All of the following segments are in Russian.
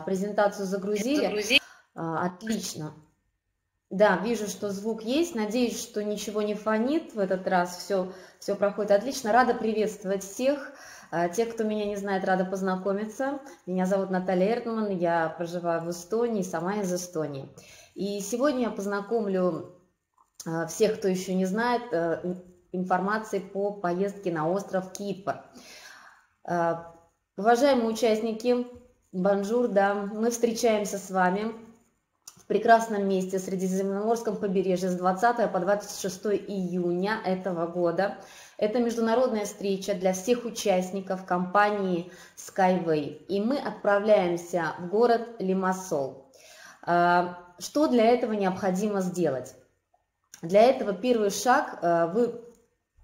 презентацию загрузили. Загрузи. А, отлично. Да, вижу, что звук есть. Надеюсь, что ничего не фонит в этот раз. Все, все проходит отлично. Рада приветствовать всех. А, те, кто меня не знает, рада познакомиться. Меня зовут Наталья Эрдман, я проживаю в Эстонии, сама из Эстонии. И сегодня я познакомлю а, всех, кто еще не знает, э, информацией по поездке на остров Кипр. Уважаемые участники, Бонжур, да, мы встречаемся с вами в прекрасном месте Средиземноморском побережье с 20 по 26 июня этого года. Это международная встреча для всех участников компании Skyway. И мы отправляемся в город Лимассол. А, что для этого необходимо сделать? Для этого первый шаг а, вы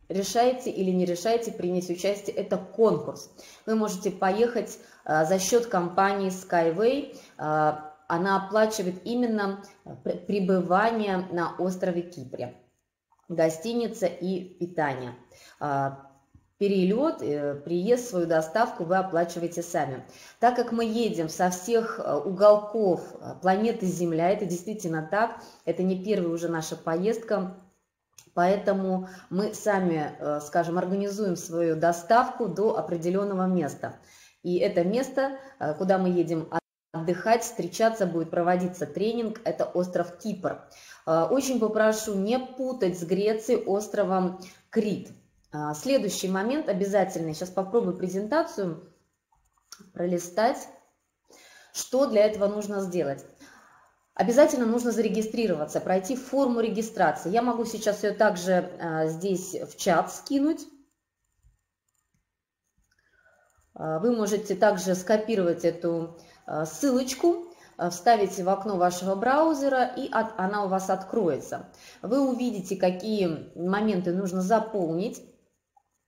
решаете или не решаете принять участие, это конкурс. Вы можете поехать а, за счет компании Skyway, а, она оплачивает именно пребывание на острове Кипре, гостиница и питание. Перелет, э, приезд, свою доставку вы оплачиваете сами. Так как мы едем со всех уголков планеты Земля, это действительно так, это не первая уже наша поездка, Поэтому мы сами, э, скажем, организуем свою доставку до определенного места. И это место, э, куда мы едем отдыхать, встречаться, будет проводиться тренинг, это остров Кипр. Э, очень попрошу не путать с Грецией островом Крит. Следующий момент обязательный, сейчас попробую презентацию пролистать. Что для этого нужно сделать? Обязательно нужно зарегистрироваться, пройти форму регистрации. Я могу сейчас ее также а, здесь в чат скинуть. А, вы можете также скопировать эту а, ссылочку, вставить в окно вашего браузера, и от, она у вас откроется. Вы увидите, какие моменты нужно заполнить.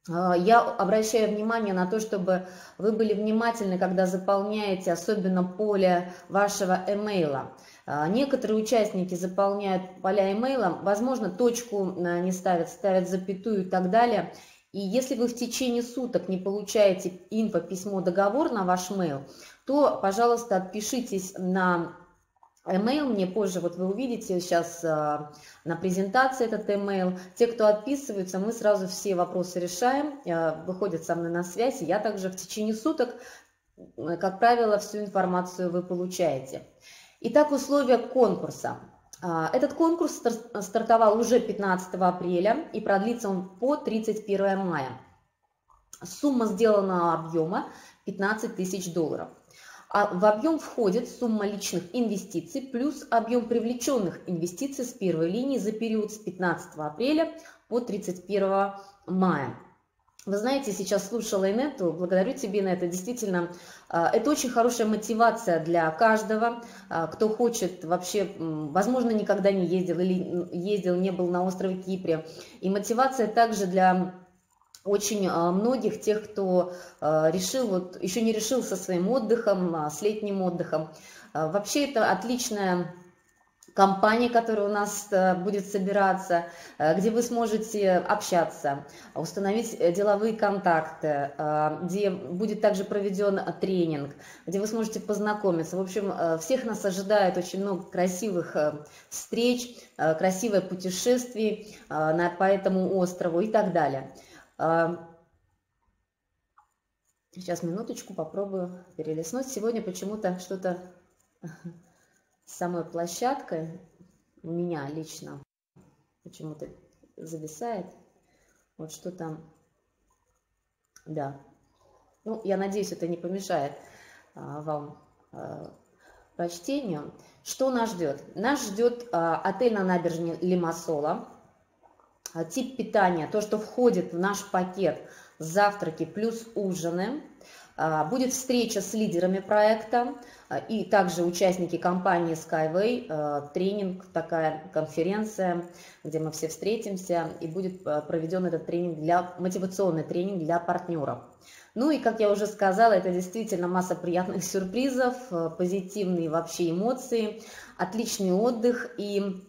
Я обращаю внимание на то, чтобы вы были внимательны, когда заполняете особенно поле вашего имейла. А, некоторые участники заполняют поля имейла, возможно, точку а, не ставят, ставят запятую и так далее. И если вы в течение суток не получаете инфо, письмо, договор на ваш mail, то, пожалуйста, отпишитесь на email, мне позже, вот вы увидите сейчас а, на презентации этот email. Те, кто отписываются, мы сразу все вопросы решаем, выходят со мной на связь, я также в течение суток, как правило, всю информацию вы получаете. Итак, условия конкурса. А, этот конкурс стартовал уже 15 апреля и продлится он по 31 мая. Сумма сделанного объема 15 тысяч долларов. А в объем входит сумма личных инвестиций плюс объем привлеченных инвестиций с первой линии за период с 15 апреля по 31 мая. Вы знаете, сейчас слушала Инетту, благодарю тебе, это. Действительно, а, это очень хорошая мотивация для каждого, а, кто хочет вообще, возможно, никогда не ездил или ездил, не был на острове Кипре. И мотивация также для очень а, многих тех, кто решил, вот еще не решил со своим отдыхом, с летним отдыхом. Вообще это отличная компания, которая у нас э, будет собираться, э, где вы сможете общаться, установить э, деловые контакты, где будет также проведен тренинг, где вы сможете познакомиться. В общем, всех нас ожидает очень много красивых встреч, красивое путешествие по этому острову и так далее. Сейчас минуточку попробую перелистнуть. Сегодня почему-то что-то самой площадкой у меня лично почему-то зависает. Вот что там, да. Ну, я надеюсь, это не помешает а, вам а, прочтению. Что нас ждет? Нас ждет а, отель на набережной Лимассола. А, тип питания, то, что входит в наш пакет завтраки плюс ужины. А, будет встреча с лидерами проекта а, и также участники компании Skyway, а, тренинг, такая конференция, где мы все встретимся, и будет проведен этот тренинг для, мотивационный тренинг для партнеров. Ну и, как я уже сказала, это действительно масса приятных сюрпризов, позитивные вообще эмоции, отличный отдых и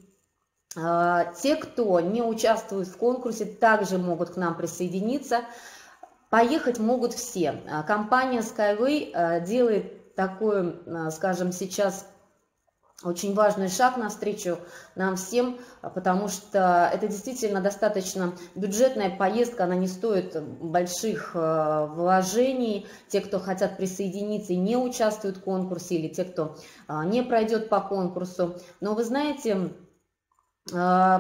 те, кто не участвует в конкурсе, также могут к нам присоединиться. Поехать могут все. А, компания Skyway а, делает такой, скажем, сейчас очень важный шаг навстречу нам всем, потому что это действительно достаточно бюджетная поездка, она не стоит больших э, вложений. Те, кто хотят присоединиться и не участвуют в конкурсе, или те, кто э, не пройдет по конкурсу. Но вы знаете, э,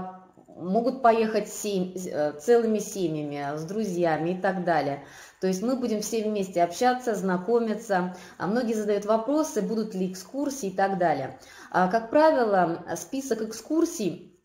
могут поехать семь, целыми семьями, с друзьями и так далее. То есть мы будем все вместе общаться, знакомиться. А многие задают вопросы, будут ли экскурсии и так далее. А, как правило, список экскурсий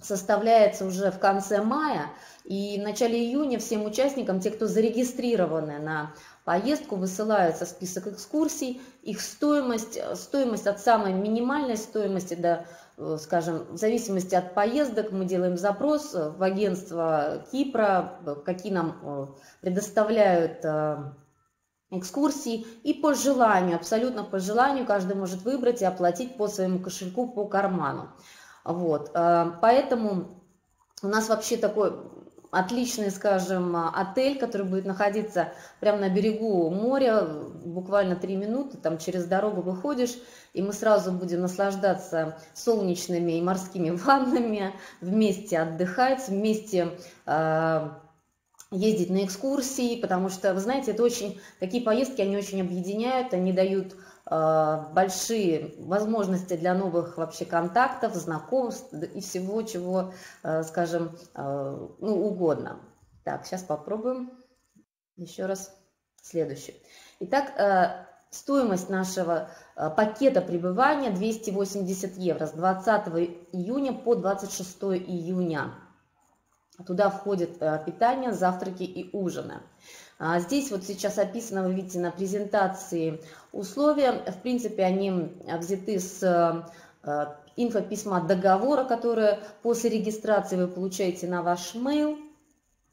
составляется уже в конце мая, и в начале июня всем участникам, те, кто зарегистрированы на поездку, высылается список экскурсий, их стоимость, стоимость от самой минимальной стоимости до Э, скажем, в зависимости от поездок мы делаем запрос в агентство Кипра, какие нам э, предоставляют э, экскурсии, и по желанию, абсолютно по желанию, каждый может выбрать и оплатить по своему кошельку, по карману. Вот, поэтому у нас вообще такой отличный, скажем, отель, который будет находиться прямо на берегу моря, буквально три минуты, там через дорогу выходишь, и мы сразу будем наслаждаться солнечными и морскими ваннами, вместе отдыхать, вместе э, ездить на экскурсии, потому что, вы знаете, это очень, такие поездки, они очень объединяют, они дают большие возможности для новых вообще контактов, знакомств и всего, чего, э, скажем, э, ну, угодно. Так, сейчас попробуем еще раз следующий. Итак, э, Стоимость нашего э, пакета пребывания 280 евро с 20 июня по 26 июня. Туда входит э, питание, завтраки и ужины. А здесь вот сейчас описано, вы видите, на презентации условия. В принципе, они взяты с э, инфописьма договора, которое после регистрации вы получаете на ваш mail.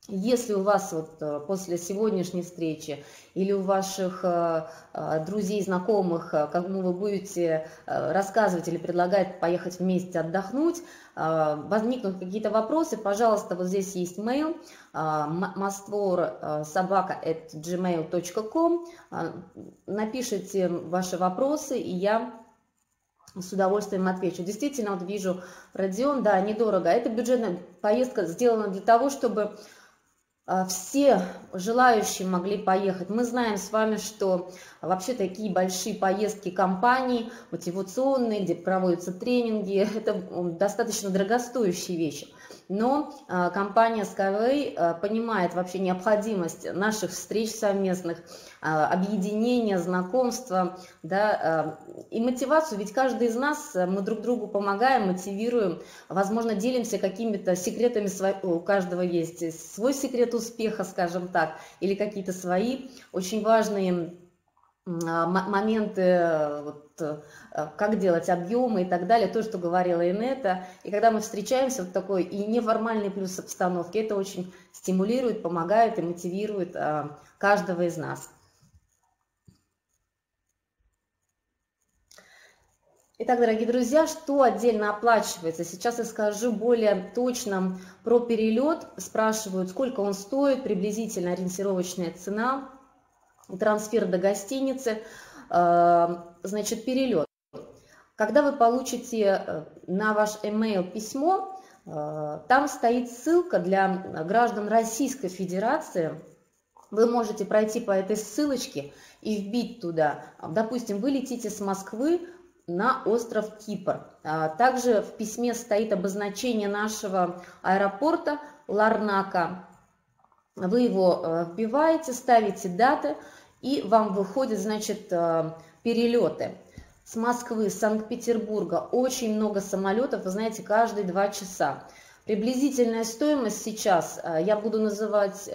Если у вас вот после сегодняшней встречи или у ваших э, э, друзей, знакомых, э, кому вы будете рассказывать или предлагать поехать вместе отдохнуть, возникнут какие-то вопросы, пожалуйста, вот здесь есть mail mastvorsobaka.gmail.com напишите ваши вопросы, и я с удовольствием отвечу. Действительно, вот вижу, Родион, да, недорого. Эта бюджетная поездка сделана для того, чтобы все желающие могли поехать. Мы знаем с вами, что вообще такие большие поездки компаний, мотивационные, где проводятся тренинги, это достаточно дорогостоящие вещи но а, компания Skyway а, понимает вообще необходимость наших встреч совместных, а, объединения, знакомства, да, и мотивацию, ведь каждый из нас, мы друг другу помогаем, мотивируем, возможно, делимся какими-то секретами, у каждого есть свой секрет успеха, скажем так, или какие-то свои очень важные моменты вот, Э, как делать объемы и так далее, то, что говорила Инета. И когда мы встречаемся в такой и неформальной плюс обстановке, это очень стимулирует, помогает и мотивирует э, каждого из нас. Итак, дорогие друзья, что отдельно оплачивается? Сейчас я скажу более точно про перелет. Спрашивают, сколько он стоит, приблизительно ориентировочная цена, трансфер до гостиницы – Эм, значит, перелет. Когда вы получите э, на ваш email письмо, э, там стоит ссылка для граждан Российской Федерации. Вы можете пройти по этой ссылочке и вбить туда. Допустим, вы летите с Москвы на остров Кипр. А также в письме стоит обозначение нашего аэропорта Ларнака. Вы его э, вбиваете, ставите даты, и вам выходят, значит, э, перелеты с Москвы, Санкт-Петербурга. Очень много самолетов, вы знаете, каждые два часа. Приблизительная стоимость сейчас, э, я буду называть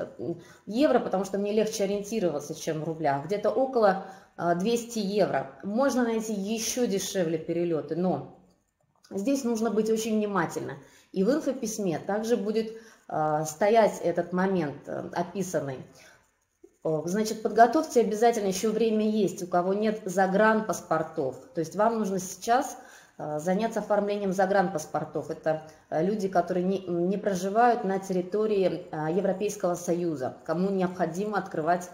евро, потому что мне легче ориентироваться, чем в рублях, где-то около 200 евро. Можно найти еще дешевле перелеты, но здесь нужно быть очень внимательно. И в инфописьме также будет стоять этот момент описанный. Значит, подготовьте обязательно, еще время есть, у кого нет загранпаспортов. То есть вам нужно сейчас э, заняться оформлением загранпаспортов. Это э, люди, которые не, не проживают на территории э, Европейского Союза, кому необходимо открывать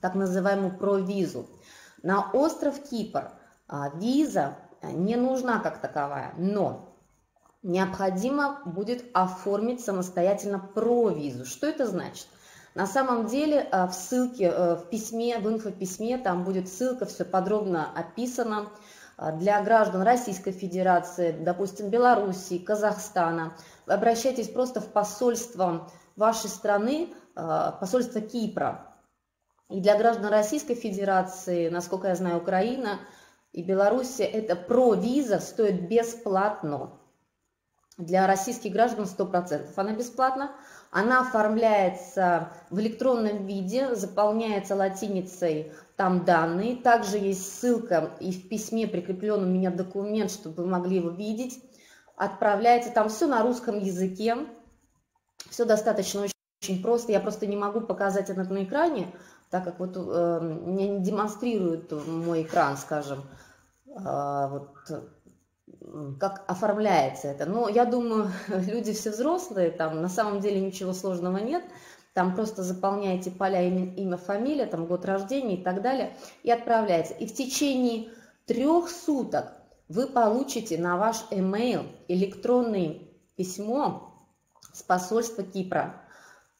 так называемую провизу. На остров Кипр виза не нужна как таковая, но необходимо будет оформить самостоятельно провизу. Что это значит? На самом деле в ссылке, в письме, в инфописьме, там будет ссылка, все подробно описано для граждан Российской Федерации, допустим, Белоруссии, Казахстана. Обращайтесь просто в посольство вашей страны, э, посольство Кипра. И для граждан Российской Федерации, насколько я знаю, Украина и Белоруссия, это про-виза стоит бесплатно. Для российских граждан 100% она бесплатна. Она оформляется в электронном виде, заполняется латиницей, там данные. Также есть ссылка и в письме прикреплен у меня документ, чтобы вы могли его видеть. Отправляется там все на русском языке. Все достаточно очень, очень просто. Я просто не могу показать это на экране, так как вот э, не демонстрирует мой экран, скажем, э, вот, как оформляется это. Но я думаю, люди все взрослые, там на самом деле ничего сложного нет. Там просто заполняете поля имя, имя, фамилия, там год рождения и так далее, и отправляете. И в течение трех суток вы получите на ваш email электронное письмо с посольства Кипра,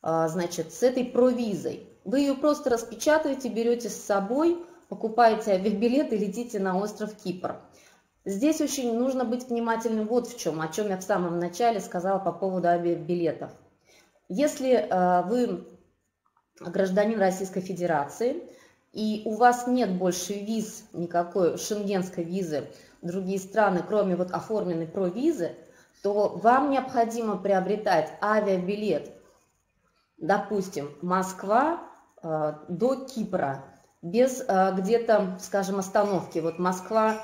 а, значит, с этой провизой. Вы ее просто распечатываете, берете с собой, покупаете авиабилет и летите на остров Кипр. Здесь очень нужно быть внимательным вот в чем, о чем я в самом начале сказала по поводу авиабилетов. Если э, вы гражданин Российской Федерации, и у вас нет больше виз, никакой шенгенской визы другие страны, кроме вот оформленной про визы, то вам необходимо приобретать авиабилет, допустим, Москва э, до Кипра, без э, где-то, скажем, остановки. Вот Москва,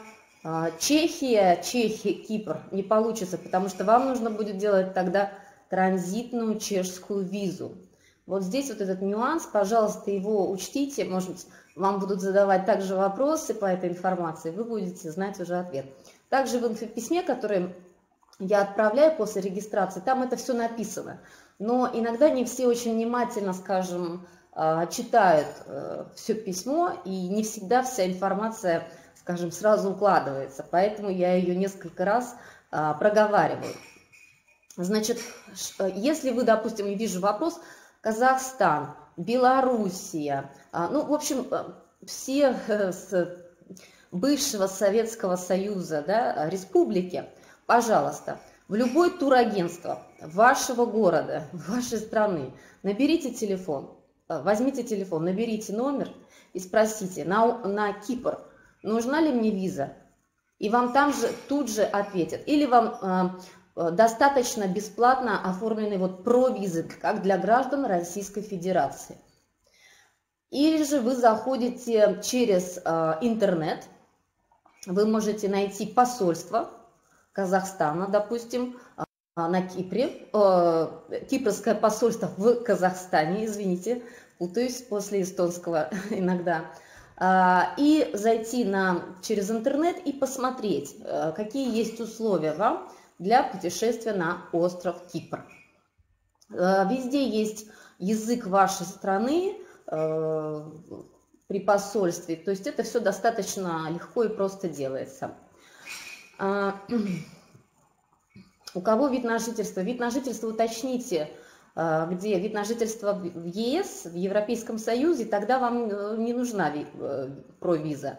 Чехия, Чехия, Кипр не получится, потому что вам нужно будет делать тогда транзитную чешскую визу. Вот здесь вот этот нюанс, пожалуйста, его учтите, может быть, вам будут задавать также вопросы по этой информации, вы будете знать уже ответ. Также в инфописьме, которое я отправляю после регистрации, там это все написано. Но иногда не все очень внимательно, скажем, а, читают э, все письмо, и не всегда вся информация, скажем, сразу укладывается. Поэтому я ее несколько раз а, проговариваю. Значит, если вы, допустим, я вижу вопрос, Казахстан, Белоруссия, а, ну, в общем, э, все э, с бывшего Советского Союза, да, республики – пожалуйста, в любое турагентство вашего города, вашей страны, наберите телефон, э, возьмите телефон, наберите номер и спросите на, на Кипр, нужна ли мне виза? И вам там же тут же ответят. Или вам э, э достаточно бесплатно оформлены вот провизы, как для граждан Российской Федерации. Или же вы заходите через э, интернет, вы можете найти посольство, Казахстана, допустим, а, на Кипре, э, кипрское посольство в Казахстане, извините, путаюсь после эстонского иногда, и зайти на, через интернет и посмотреть, э, какие есть условия вам для путешествия на остров Кипр. Э, везде есть язык вашей страны при посольстве, то есть это все достаточно легко и просто делается. А, у кого вид на жительство? Вид на жительство уточните, а, где вид на жительство в ЕС, в Европейском Союзе, тогда вам э, не нужна э, провиза.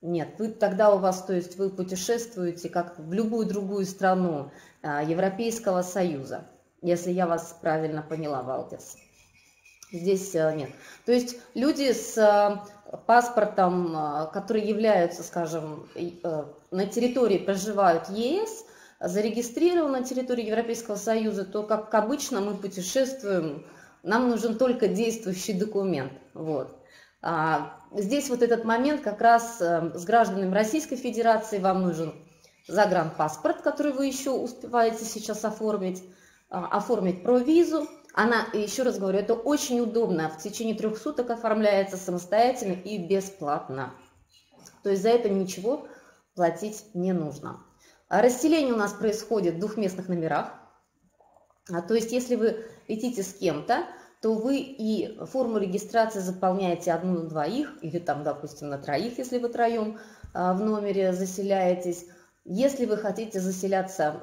Нет, вы, тогда у вас, то есть вы путешествуете как в любую другую страну Европейского Союза, если я вас правильно поняла, Валдерс. Здесь э, нет. То есть люди с паспортом, которые являются, скажем, э, на территории проживают ЕС, зарегистрированы на территории Европейского Союза, то, как обычно, мы путешествуем, нам нужен только действующий документ. Вот. А здесь вот этот момент как раз э, с гражданами Российской Федерации вам нужен загранпаспорт, который вы еще успеваете сейчас оформить, а, оформить провизу, она, еще раз говорю, это очень удобно. В течение трех суток оформляется самостоятельно и бесплатно. То есть за это ничего платить не нужно. А расселение у нас происходит в двухместных номерах. А, то есть если вы летите с кем-то, то вы и форму регистрации заполняете одну на двоих, или там, допустим, на троих, если вы троем в номере заселяетесь. Если вы хотите заселяться,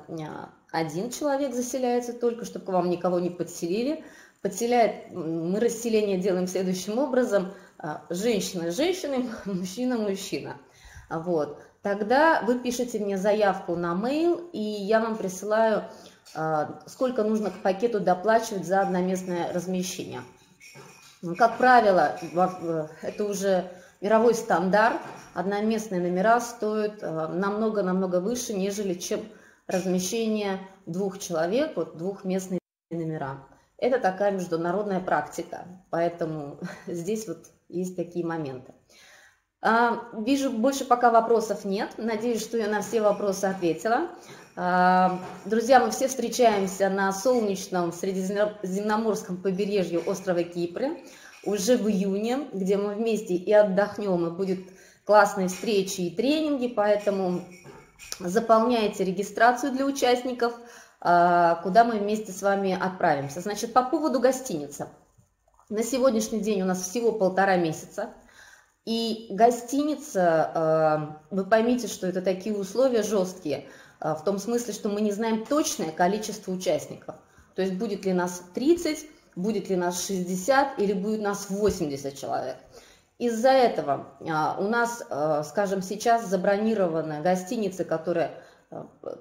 один человек заселяется только, чтобы к вам никого не подселили. Подселяет, мы расселение делаем следующим образом. Женщина – женщина, мужчина – мужчина. Вот. Тогда вы пишете мне заявку на mail, и я вам присылаю, сколько нужно к пакету доплачивать за одноместное размещение. Как правило, это уже мировой стандарт. Одноместные номера стоят намного-намного выше, нежели чем размещение двух человек, вот двухместные номера. Это такая международная практика, поэтому здесь вот есть такие моменты. А, вижу, больше пока вопросов нет. Надеюсь, что я на все вопросы ответила. А, друзья, мы все встречаемся на солнечном средиземноморском побережье острова Кипры уже в июне, где мы вместе и отдохнем, и будет классные встречи и тренинги, поэтому заполняйте регистрацию для участников, а, куда мы вместе с вами отправимся. Значит, по поводу гостиницы. На сегодняшний день у нас всего полтора месяца. И гостиница, а, вы поймите, что это такие условия жесткие, а, в том смысле, что мы не знаем точное количество участников. То есть будет ли нас 30, будет ли нас 60 или будет нас 80 человек. Из-за этого а, у нас, скажем, сейчас забронированы гостиницы, которые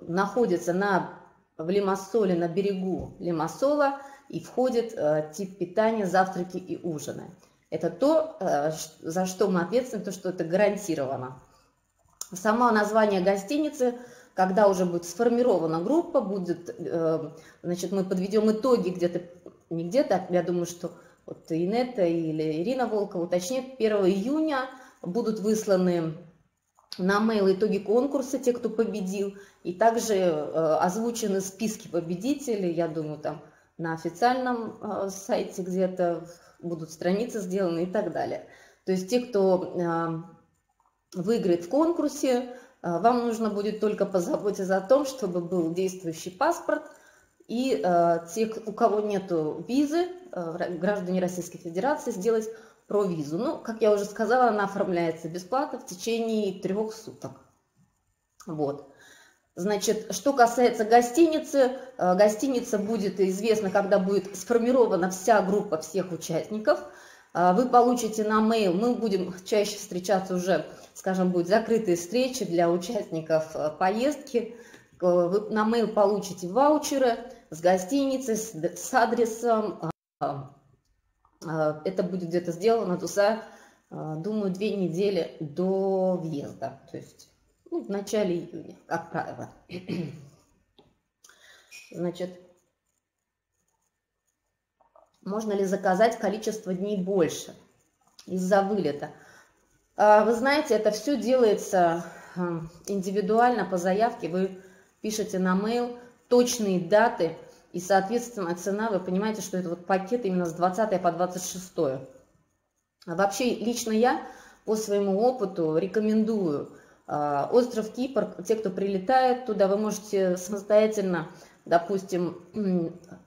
находятся на, в Лимассоле, на берегу Лимассола, и входит тип питания, завтраки и ужины. Это то, за что мы ответственны, то, что это гарантировано. Само название гостиницы, когда уже будет сформирована группа, будет, значит, мы подведем итоги где-то, не где-то, я думаю, что вот Инетта или Ирина Волкова уточнит, 1 июня будут высланы на mail итоги конкурса, те, кто победил, и также э, озвучены списки победителей, я думаю, там на официальном э, сайте где-то будут страницы сделаны и так далее. То есть те, кто э, выиграет в конкурсе, э, вам нужно будет только позаботиться о том, чтобы был действующий паспорт, и те, у кого нет визы, граждане Российской Федерации, сделать про визу. Ну, как я уже сказала, она оформляется бесплатно в течение трех суток. Вот. Значит, что касается гостиницы, э, гостиница будет известна, когда будет сформирована вся группа всех участников. Э, вы получите на mail, мы будем чаще встречаться уже, скажем, будут закрытые встречи для участников э, поездки. Вы на mail получите ваучеры, с гостиницей, с, адресом. Это будет где-то сделано, туса, думаю, две недели до въезда, то есть ну, в начале июня, как правило. Значит, можно ли заказать количество дней больше из-за вылета? А, вы знаете, это все делается индивидуально по заявке. Вы пишете на mail, точные даты и, соответственно, цена, вы понимаете, что это вот пакет именно с 20 по 26. А вообще, лично я по своему опыту рекомендую а, остров Кипр, те, кто прилетает туда, вы можете самостоятельно, допустим,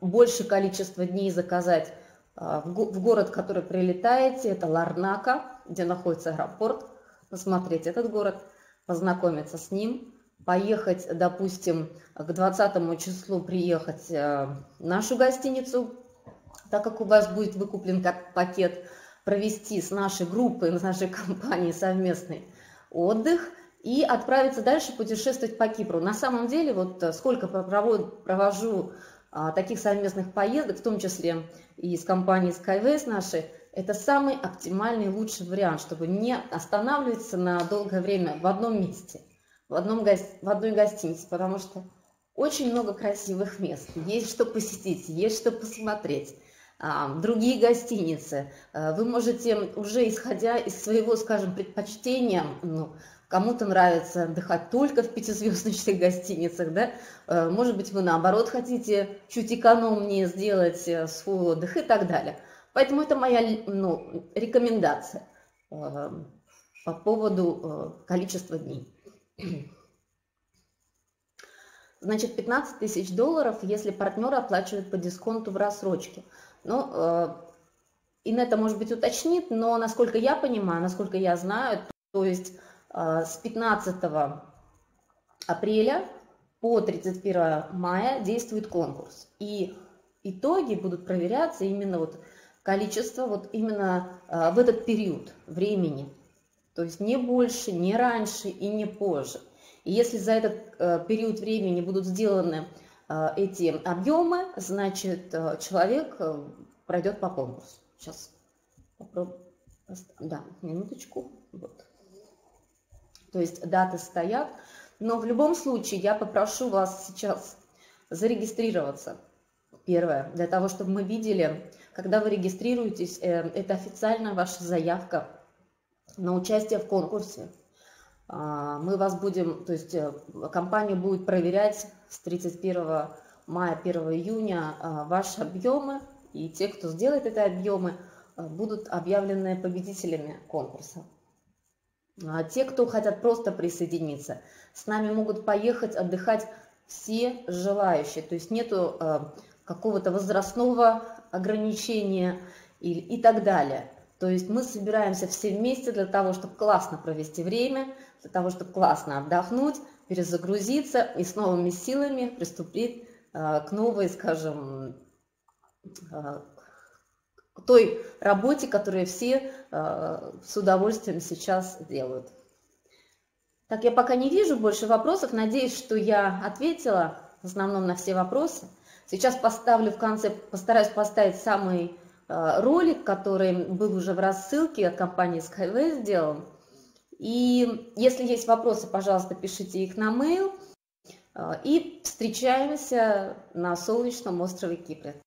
больше количество дней заказать а, в город, который прилетаете, это Ларнака, где находится аэропорт, посмотреть этот город, познакомиться с ним, поехать, допустим, к 20 числу приехать э, в нашу гостиницу, так как у вас будет выкуплен пакет, провести с нашей группой, с нашей компанией совместный отдых и отправиться дальше путешествовать по Кипру. На самом деле, вот э, сколько провожу а, таких совместных поездок, в том числе и с компанией Skyways нашей, это самый оптимальный, лучший вариант, чтобы не останавливаться на долгое время в одном месте в, одном, в одной гостинице, потому что очень много красивых мест, есть что посетить, есть что посмотреть. А, другие гостиницы, а, вы можете уже исходя из своего, скажем, предпочтения, ну, кому-то нравится отдыхать только в пятизвездочных гостиницах, да, а, может быть, вы наоборот хотите чуть экономнее сделать э, свой отдых и так далее. Поэтому это моя ну, рекомендация по поводу э, количества дней. Значит, 15 тысяч долларов, если партнер оплачивает по дисконту в рассрочке. Ну, э, Инета, может быть, уточнит, но насколько я понимаю, насколько я знаю, то есть с 15 апреля по 31 мая действует конкурс. И итоги будут проверяться именно вот количество, вот именно в этот период времени. То есть не больше, не раньше и не позже. И если за этот э, период времени будут сделаны э, эти объемы, значит, э, человек пройдет по конкурсу. Сейчас попробую. Да, минуточку. Вот. То есть даты стоят. Но в любом случае я попрошу вас сейчас зарегистрироваться. Первое, для того, чтобы мы видели, когда вы регистрируетесь, это официально ваша заявка на участие в конкурсе. А, мы вас будем, то есть э, компания будет проверять с 31 мая, 1 июня а, ваши объемы, и те, кто сделает эти объемы, э, будут объявлены победителями конкурса. А те, кто хотят просто присоединиться, с нами могут поехать отдыхать все желающие, то есть нету э, какого-то возрастного ограничения и, и так далее. То есть мы собираемся все вместе для того, чтобы классно провести время, для того, чтобы классно отдохнуть, перезагрузиться и с новыми силами приступить э, к новой, скажем, э, той работе, которую все э, с удовольствием сейчас делают. Так, я пока не вижу больше вопросов. Надеюсь, что я ответила в основном на все вопросы. Сейчас поставлю в конце, постараюсь поставить самый Э, ролик, который был уже в рассылке от компании Skyway сделан. И если есть вопросы, пожалуйста, пишите их на mail. Э, и встречаемся на солнечном острове Кипре.